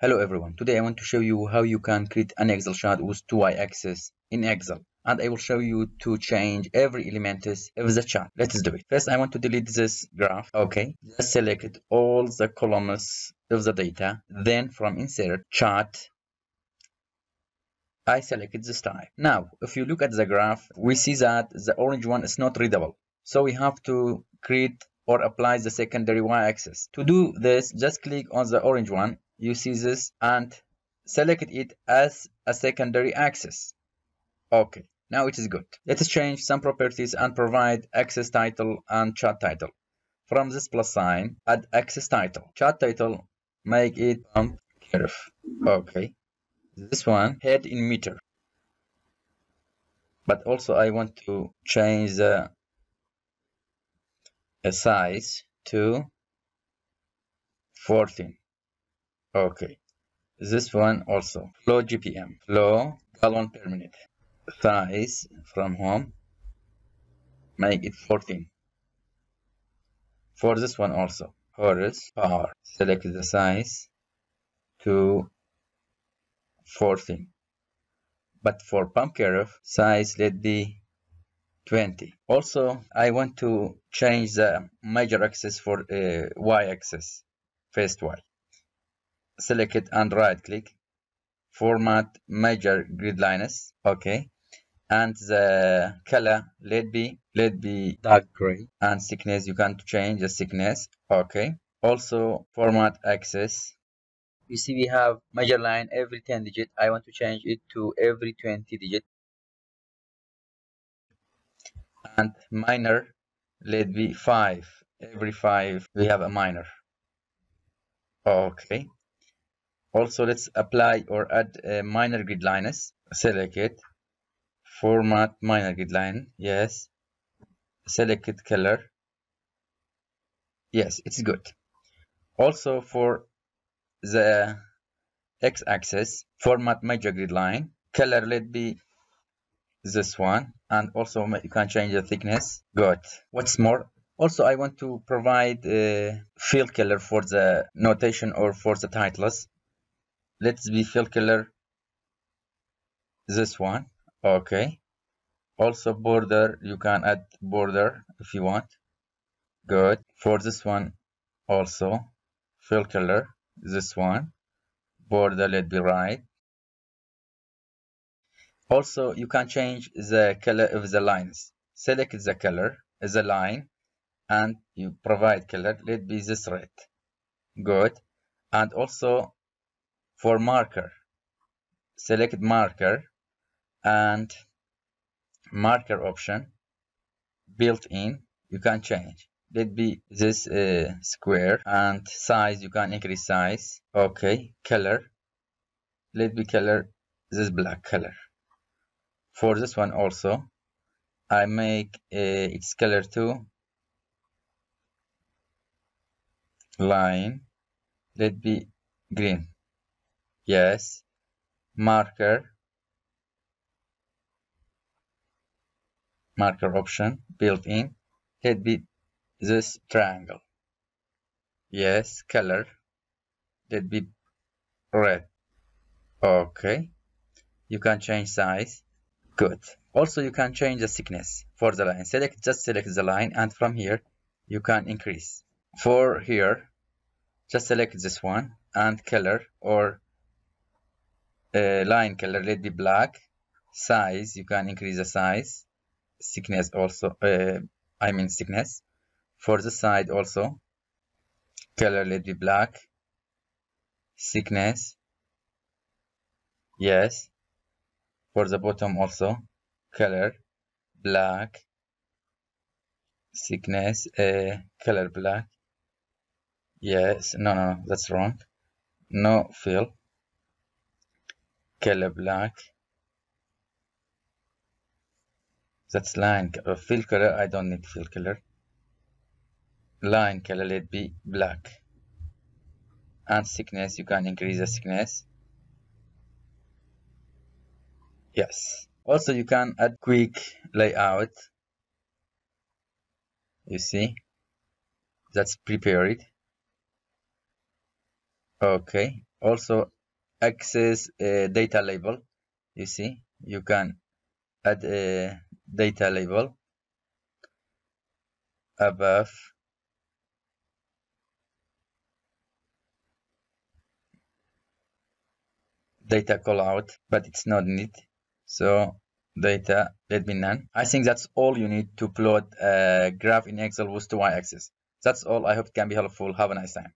Hello everyone, today I want to show you how you can create an Excel chart with two y-axis in Excel and I will show you to change every element of the chart. Let's do it. First I want to delete this graph. Okay, just select all the columns of the data. Then from insert chart I selected this type. Now, if you look at the graph, we see that the orange one is not readable. So we have to create or apply the secondary y-axis. To do this, just click on the orange one. This and select it as a secondary axis. Okay, now it is good. Let us change some properties and provide axis title and chart title. From this plus sign, add axis title. Chart title, make it pump curve. Okay, this one head in meter but also I want to change the size to 14 okay. This one also. Flow GPM flow gallon per minute. Size from home. Make it 14 for this one also. Horsepower select the size to 14 but for pump curve size let be 20 also I want to change the major axis for uh, y axis first y select it and right click format major grid lines okay. And the color let be let be dark gray. and thickness you can change the thickness okay. Also format axis you see we have major line every 10 digit. I want to change it to every 20 digit. And minor let be 5 every 5 we have a minor. Okay also let's apply or add a minor grid lines select it. Format minor grid line yes. Select it color. Yes it's good. Also for the x-axis format major grid line. Color let be this one. And also you can change the thickness. Good. What's more also i want to provide a field color for the notation or for the titles let's be fill color this one. Okay. Also border you can add border if you want. Good. For this one also fill color this one. Border let be right. Also you can change the color of the lines. Select the color a line and you provide color let be this red. Good. And also for marker. Select marker and marker option built in. You can change. Let be this uh, square and size you can increase size. Okay color. Let be color this black color. For this one also I make uh, its color to line. Let be green yes. Marker. Marker option built in. Let be this triangle. Yes. Color. Let be red. Okay. You can change size. Good. Also you can change the thickness for the line. Select just select the line and from here you can increase. For here just select this one and color or uh, line color let be black size you can increase the size thickness also uh, I mean thickness. For the side also color let be black thickness yes. For the bottom also color black thickness uh, color black yes. No no that's wrong. No fill color black that's line. Uh, fill color i don't need fill color line color let be black and thickness you can increase the thickness yes. Also you can add quick layout. You see? That's prepared. Okay. Also access a data label. You see you can add a data label above. Data callout but it's not needed so data let me none. I think that's all you need to plot a graph in excel with two y-axis. That's all. I hope it can be helpful. Have a nice time